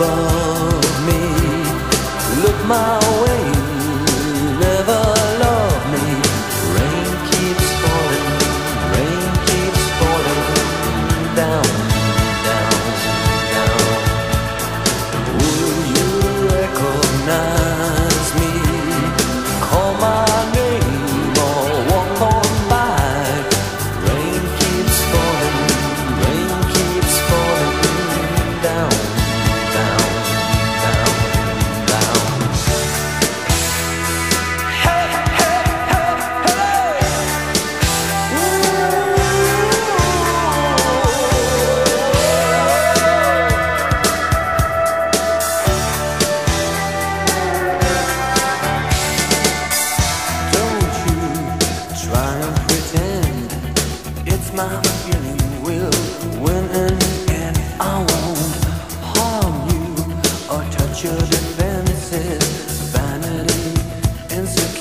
above me. Look my my feeling will win in I won't harm you or touch your defenses. Vanity, insecurity.